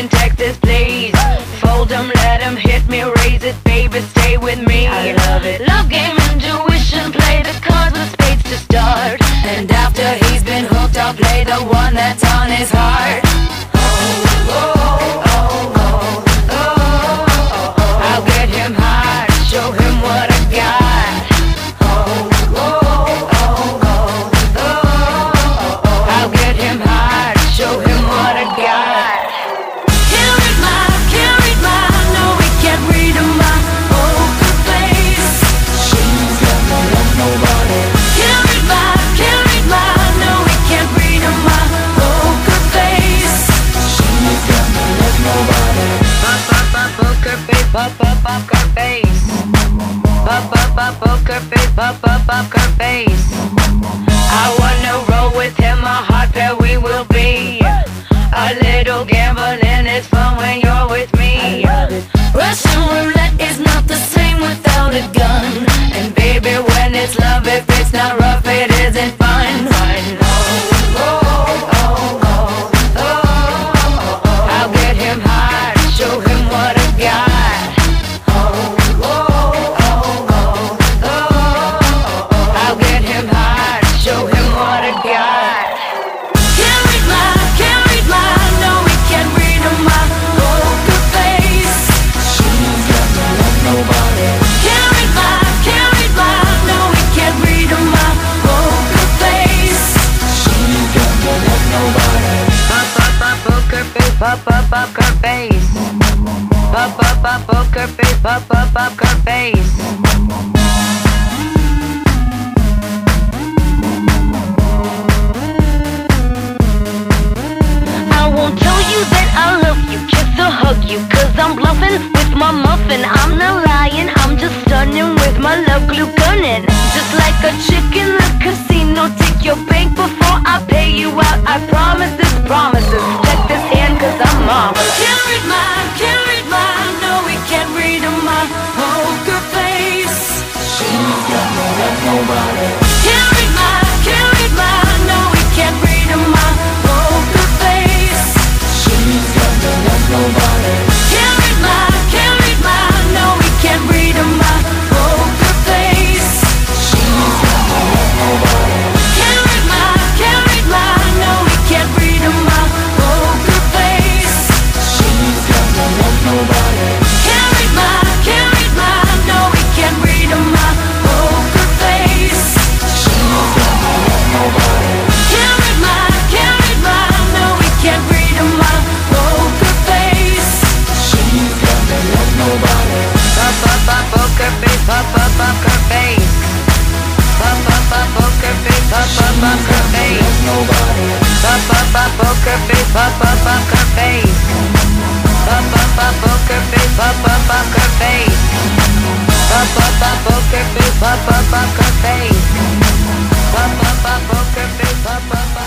in this, please. Fold them, let them hit me, raise it, baby, stay with me. I love it. Love game, intuition, play the cards with spades to start. Pop up up her face. Pop up up her up her face. Pop up up her face. Pop up up up her face. Pop up up her face. I won't tell you that I love you, kiss or hug you, cause I'm bluffing with my muffin. I'm not lying, I'm just stunning with my love glue gunning. Just like a chick in the casino, take your bank before I pay you out. I promise this, promises mama. Can't read mine, can't read mine. No, we can't read my poker face. She's got me like nobody. Can't read can't read. No, can't read my poker face. She's got me nobody. poker face. Poker face, poker face. Poker face, poker face. Poker face, poker face. Poker face, poker face.